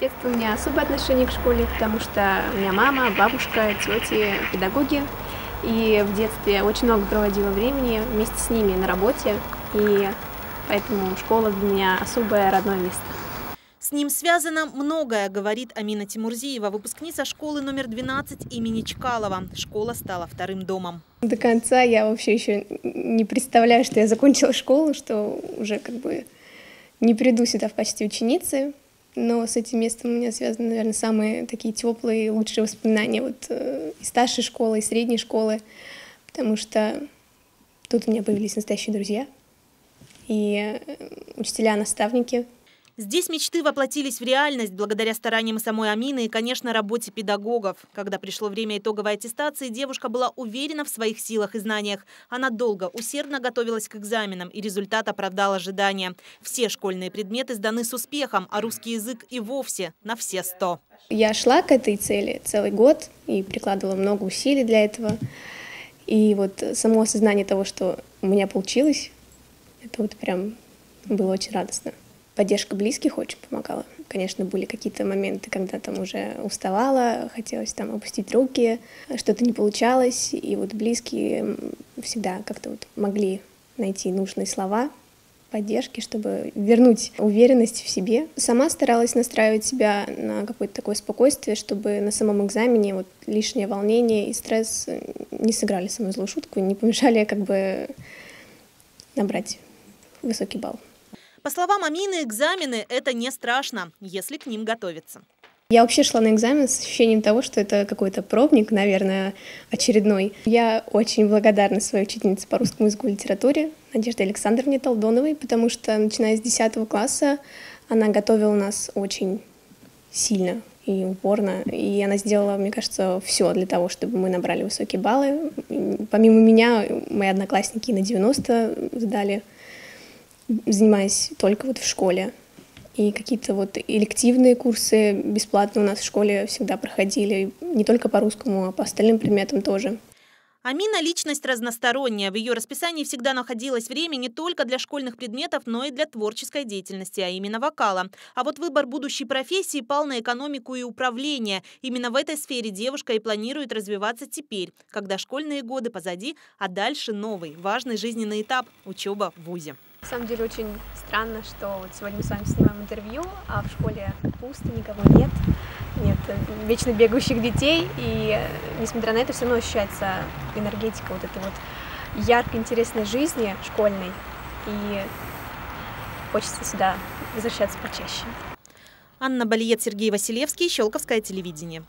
Детства у меня особое отношение к школе, потому что у меня мама, бабушка, тети, педагоги. И в детстве очень много проводила времени вместе с ними на работе. И поэтому школа для меня особое родное место. С ним связано многое, говорит Амина Тимурзиева, выпускница школы номер 12 имени Чкалова. Школа стала вторым домом. До конца я вообще еще не представляю, что я закончила школу, что уже как бы не приду сюда в качестве ученицы, но с этим местом у меня связаны, наверное, самые такие теплые, лучшие воспоминания вот э, из старшей школы, из средней школы, потому что тут у меня появились настоящие друзья. И э, учителя, наставники — Здесь мечты воплотились в реальность благодаря стараниям самой Амины и, конечно, работе педагогов. Когда пришло время итоговой аттестации, девушка была уверена в своих силах и знаниях. Она долго, усердно готовилась к экзаменам, и результат оправдал ожидания. Все школьные предметы сданы с успехом, а русский язык и вовсе на все сто. Я шла к этой цели целый год и прикладывала много усилий для этого. И вот само осознание того, что у меня получилось, это вот прям было очень радостно поддержка близких очень помогала. Конечно, были какие-то моменты, когда там уже уставала, хотелось там опустить руки, что-то не получалось, и вот близкие всегда как-то вот могли найти нужные слова, поддержки, чтобы вернуть уверенность в себе. Сама старалась настраивать себя на какое-то такое спокойствие, чтобы на самом экзамене вот лишнее волнение и стресс не сыграли самую злую шутку, не помешали как бы набрать высокий балл. По словам Амины, экзамены – это не страшно, если к ним готовиться. Я вообще шла на экзамен с ощущением того, что это какой-то пробник, наверное, очередной. Я очень благодарна своей учительнице по русскому языку и литературе Надежде Александровне Толдоновой, потому что, начиная с 10 класса, она готовила нас очень сильно и упорно. И она сделала, мне кажется, все для того, чтобы мы набрали высокие баллы. Помимо меня, мои одноклассники на 90 сдали занимаюсь только вот в школе. И какие-то вот элективные курсы бесплатно у нас в школе всегда проходили, не только по русскому, а по остальным предметам тоже. Амина – личность разносторонняя. В ее расписании всегда находилось время не только для школьных предметов, но и для творческой деятельности, а именно вокала. А вот выбор будущей профессии пал на экономику и управление. Именно в этой сфере девушка и планирует развиваться теперь, когда школьные годы позади, а дальше новый, важный жизненный этап – учеба в ВУЗе. На самом деле очень странно, что вот сегодня мы с вами снимаем интервью, а в школе пусто, никого нет, нет вечно бегающих детей, и несмотря на это все равно ощущается энергетика вот этой вот яркой, интересной жизни школьной, и хочется сюда возвращаться почаще. Анна Балиет, Сергей Василевский, Щелковское телевидение.